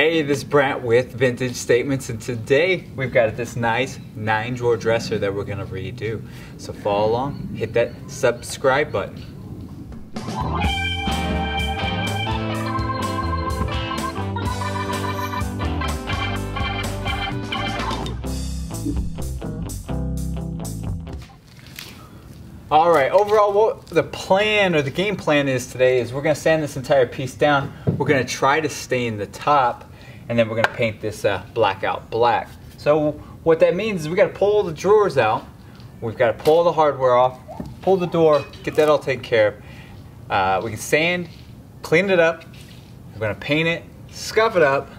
Hey, this is Brant with Vintage Statements, and today we've got this nice nine drawer dresser that we're gonna redo. So follow along, hit that subscribe button. All right, overall what the plan or the game plan is today is we're gonna sand this entire piece down. We're gonna try to stain the top and then we're gonna paint this uh, blackout black. So what that means is we gotta pull the drawers out. We've gotta pull the hardware off, pull the door, get that all taken care of. Uh, we can sand, clean it up. We're gonna paint it, scuff it up,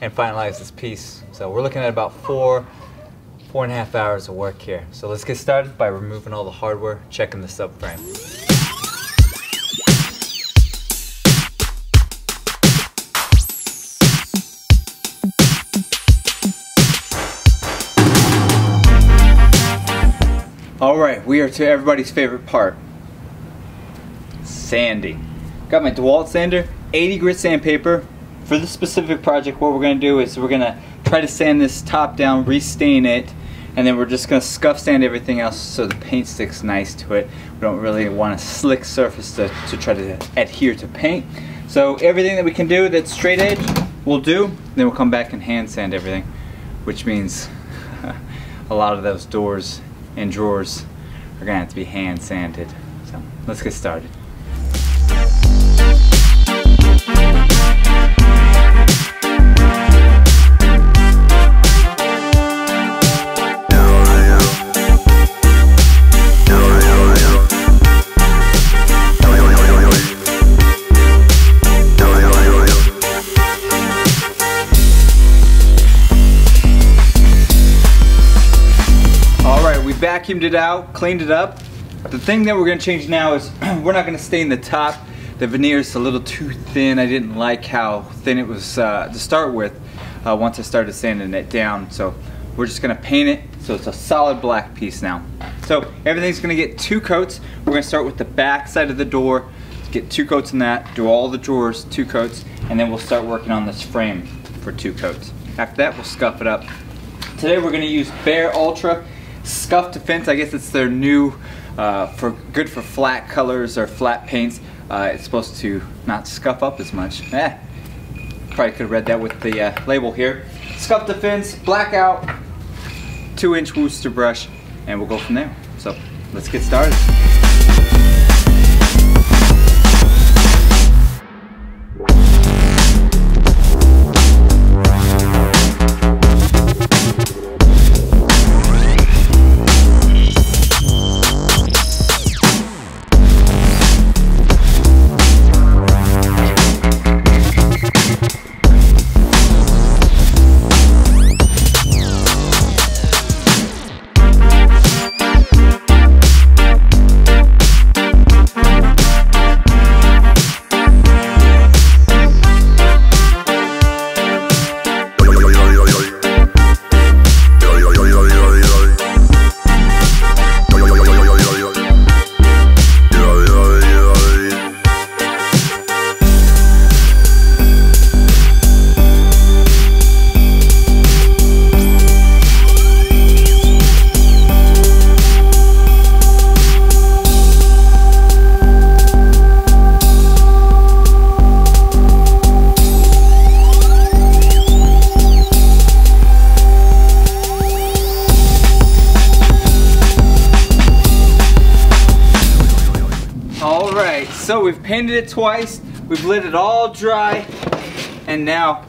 and finalize this piece. So we're looking at about four, four and a half hours of work here. So let's get started by removing all the hardware, checking the subframe. All right, we are to everybody's favorite part, sanding. Got my DeWalt sander, 80 grit sandpaper. For this specific project, what we're gonna do is we're gonna try to sand this top down, restain it, and then we're just gonna scuff sand everything else so the paint sticks nice to it. We don't really want a slick surface to, to try to adhere to paint. So everything that we can do that's straight edge, we'll do, then we'll come back and hand sand everything, which means a lot of those doors and drawers are gonna have to be hand sanded. So let's get started. Vacuumed it out, cleaned it up. The thing that we're gonna change now is we're not gonna stain the top. The veneer is a little too thin. I didn't like how thin it was uh, to start with uh, once I started sanding it down. So we're just gonna paint it so it's a solid black piece now. So everything's gonna get two coats. We're gonna start with the back side of the door, get two coats in that, do all the drawers, two coats, and then we'll start working on this frame for two coats. After that, we'll scuff it up. Today we're gonna use Behr Ultra Scuff Defense. I guess it's their new, uh, for good for flat colors or flat paints. Uh, it's supposed to not scuff up as much. Eh, probably could have read that with the uh, label here. Scuff Defense, blackout, two inch Wooster brush, and we'll go from there. So let's get started. So we've painted it twice, we've let it all dry, and now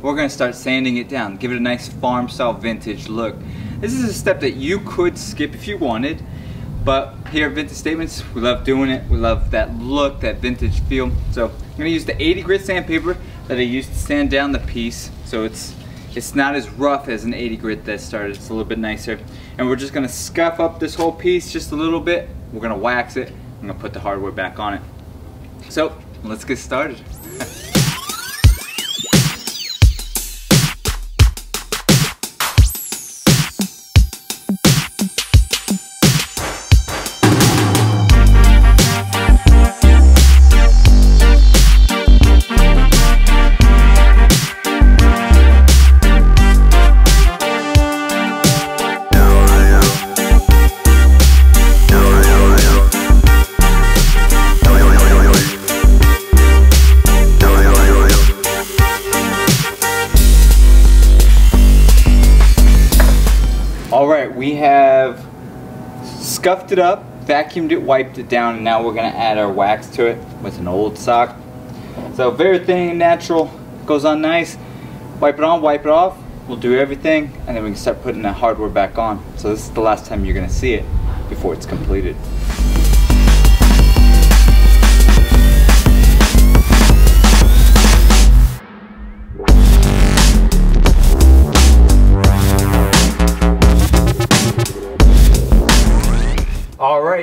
we're gonna start sanding it down, give it a nice farm style vintage look. This is a step that you could skip if you wanted, but here at Vintage Statements, we love doing it. We love that look, that vintage feel. So I'm gonna use the 80 grit sandpaper that I used to sand down the piece, so it's it's not as rough as an 80 grit that started. It's a little bit nicer. And we're just gonna scuff up this whole piece just a little bit. We're gonna wax it. I'm gonna put the hardware back on it. So let's get started. right, we have scuffed it up, vacuumed it, wiped it down, and now we're gonna add our wax to it with an old sock. So very thin natural, goes on nice. Wipe it on, wipe it off, we'll do everything, and then we can start putting the hardware back on. So this is the last time you're gonna see it before it's completed.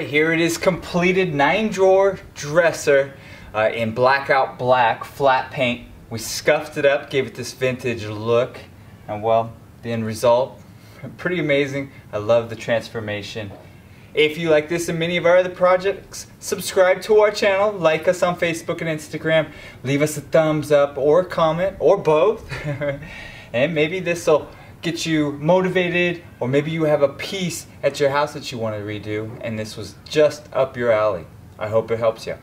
Here it is completed nine drawer dresser uh, in blackout black flat paint. We scuffed it up, gave it this vintage look, and well, the end result, pretty amazing. I love the transformation. If you like this and many of our other projects, subscribe to our channel, like us on Facebook and Instagram, leave us a thumbs up or comment, or both, and maybe this will get you motivated or maybe you have a piece at your house that you want to redo and this was just up your alley. I hope it helps you.